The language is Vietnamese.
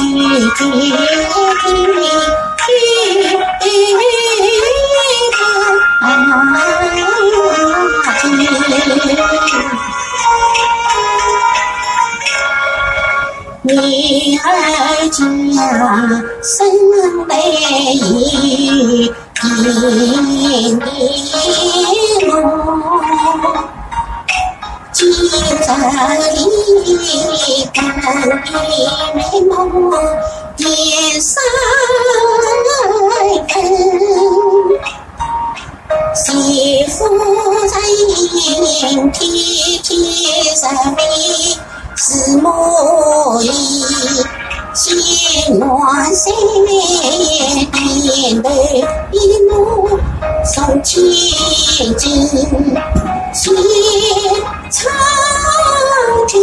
你爱家生悲，一年路，记在你干杯。我一生恩，幸福在天天在慈母意，心暖心点头，一路送千金，谢苍天。